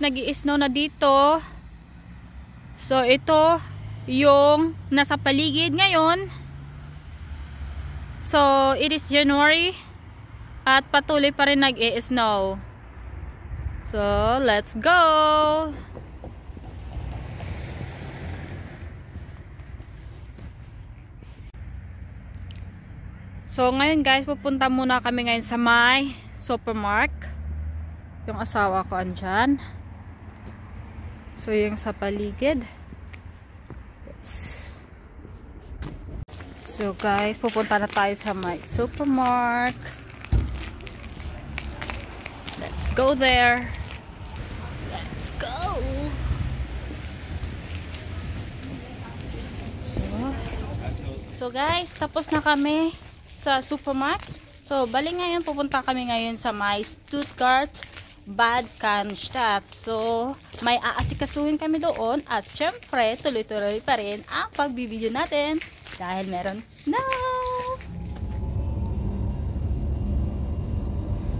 nag snow na dito. So, ito yung nasa paligid ngayon. So, it is January at patuloy pa rin nag-i-snow. So, let's go! So, ngayon guys, pupunta muna kami ngayon sa my supermarket. Yung asawa ko andyan. So, yung sa paligid. So, guys, pupunta na tayo sa my supermarket. Let's go there. Let's go. So, so guys, tapos na kami sa supermarket. So, bali ngayon, pupunta kami ngayon sa my Stuttgart Bad Cannstatt. So, may aasikasuhin kami doon at syempre, tuloy-tuloy pa rin ang pagbibideo natin dahil meron snow!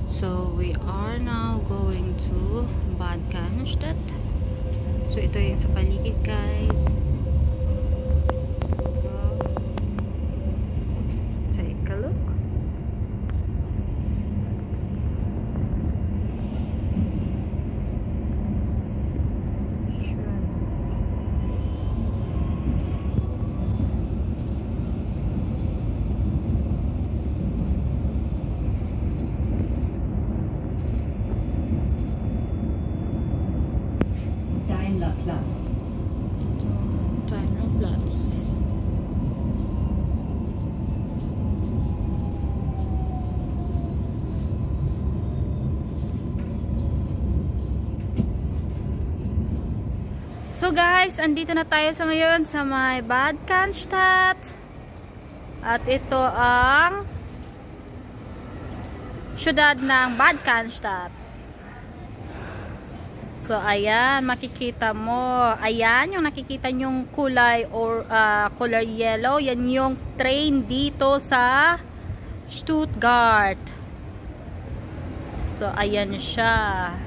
So, we are now going to Bad Cannstatt. So, ito yung sa paligid guys. So guys, andito na tayo sa ngayon sa may Bad Cannstatt. At ito ang syudad ng Bad Cannstatt. So ayan, makikita mo. Ayan yung nakikita yung kulay or uh, color yellow. Yan yung train dito sa Stuttgart. So ayan siya. Uh,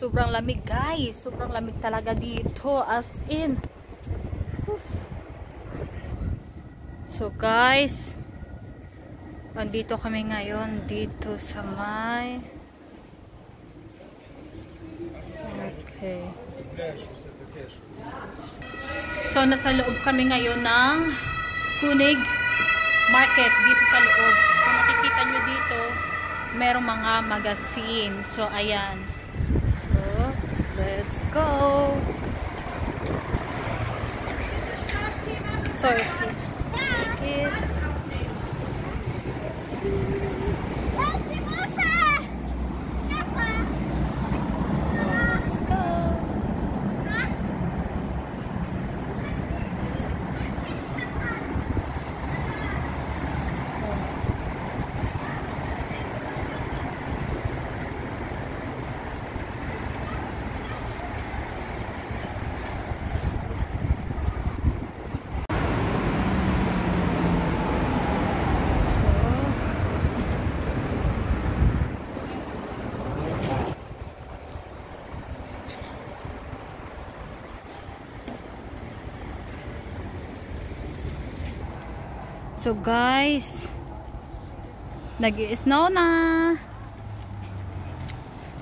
sobrang lamig guys. Sobrang lamig talaga dito. As in. So guys. Andito kami ngayon. Dito sa may. Okay. So nasa loob kami ngayon ng Kunig Market. Dito sa loob. So makikita nyo dito. Merong mga magazine. So ayan. Let's go. Sorry, please. Thank you. So guys, nag-i-snow na. So,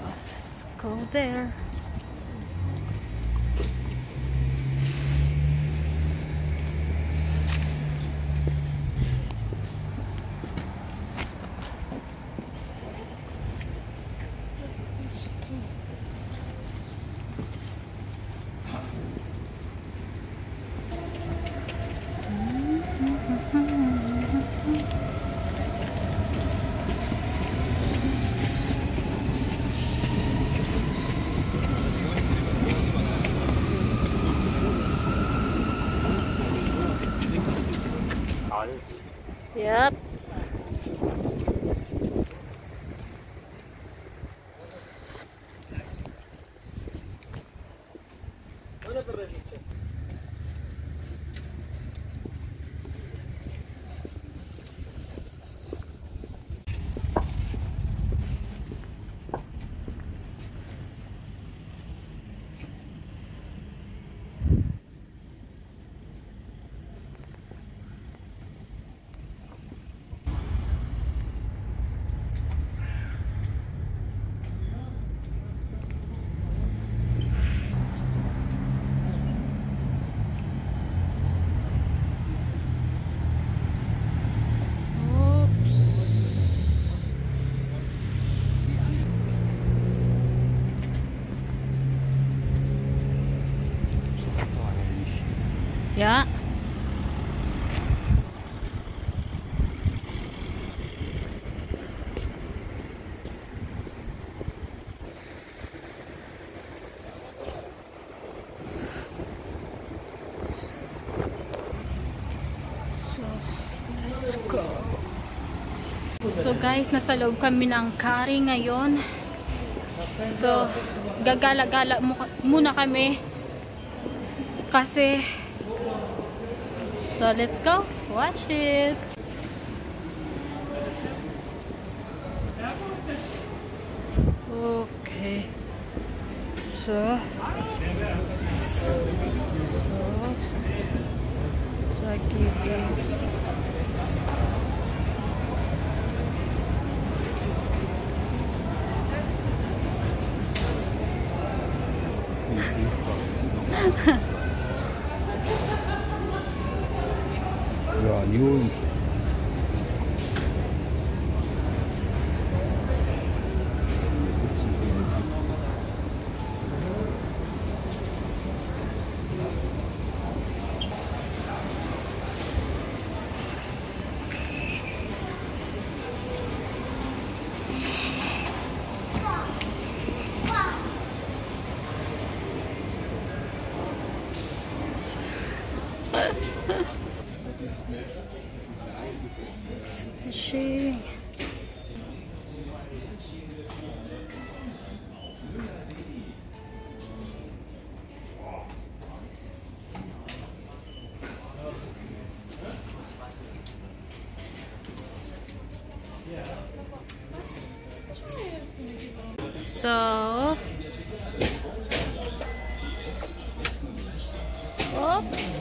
let's go there. Yep. Yeah. So guys, nasa loob kami ng curry ngayon. So, gagala-gala muna kami kasi so let's go. Watch it. Okay. So, so, sa gilid. 야, So, Oops.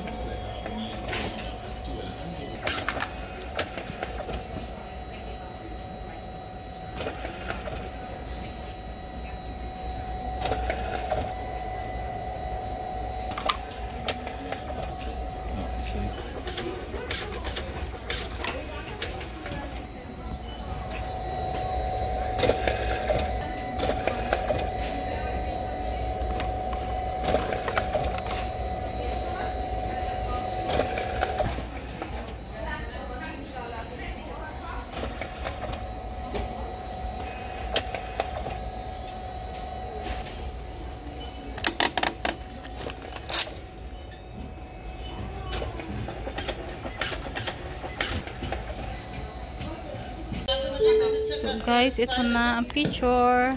Guys, ito na ang picture.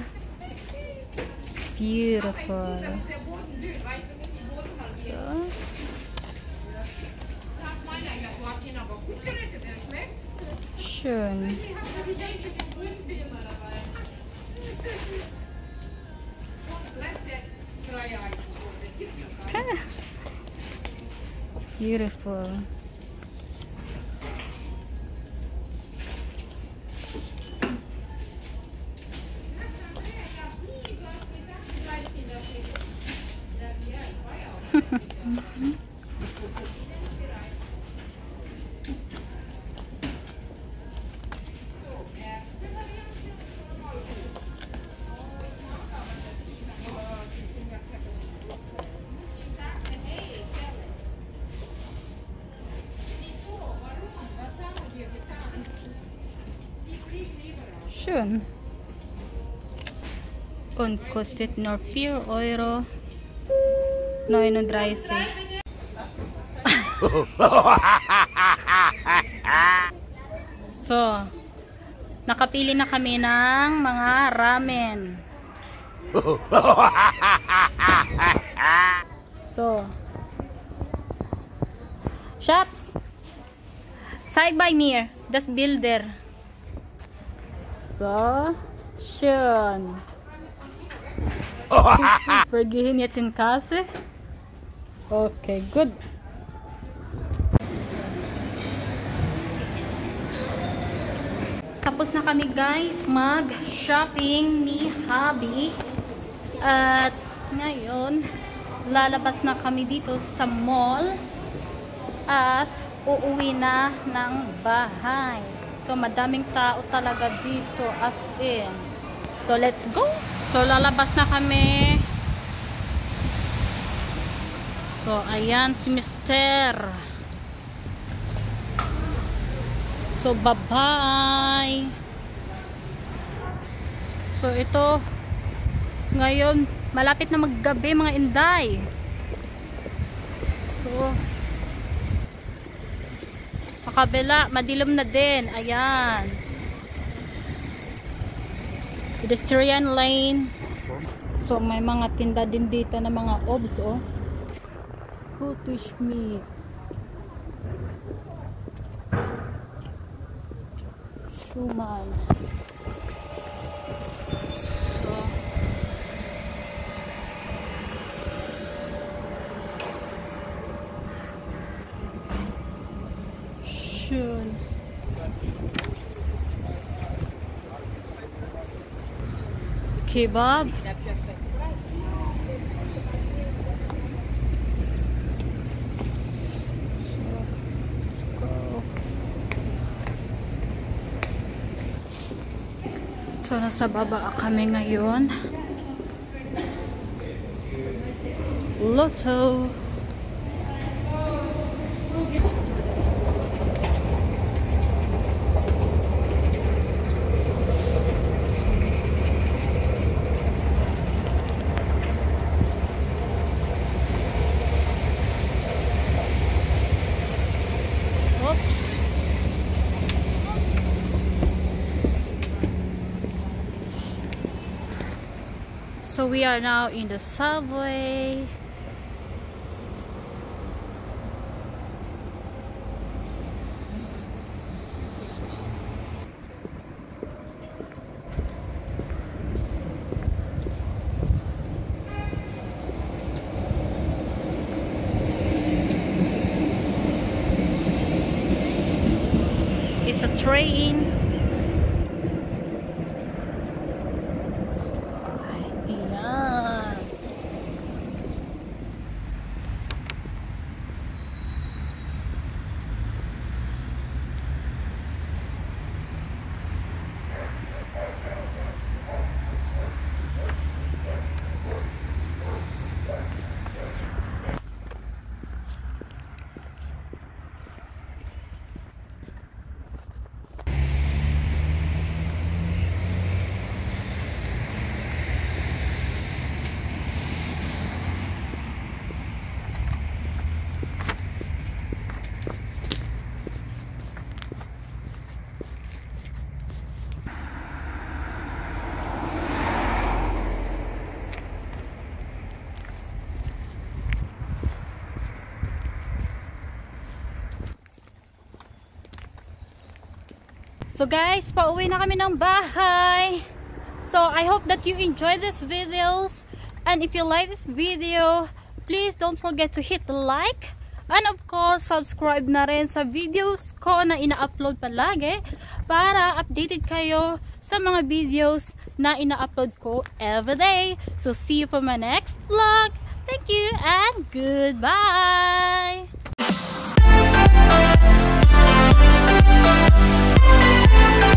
Beautiful. So, schön. Beautiful. Schön. Und kostet nur 4 Euro 39. so, nakapili na kami ng mga ramen. So, shots. Zeig bei mir, das Bilder. Wir gehen jetzt in Kasse. Okay, good. Tapos na kami guys mag-shopping ni Hubby. At ngayon, lalabas na kami dito sa mall. At uuwi na ng bahay. So, madaming tao talaga dito as in. So, let's go! So, lalabas na kami. So, ayan si Mister. So, bye-bye! So, ito, ngayon, malapit na maggabi mga inday. So, Pakabila, madilim na din. Ayan. Pedestrian lane. So, may mga tinda din dito ng mga obs, oh. British meat. Shuman. Kebab. So, nasa baba kami ngayon. Lotto. So we are now in the subway. So guys, pauwi na kami ng bahay. So I hope that you enjoy this videos. And if you like this video, please don't forget to hit the like. And of course, subscribe na rin sa videos ko na ina-upload palagi para updated kayo sa mga videos na ina-upload ko everyday. So see you for my next vlog. Thank you and goodbye!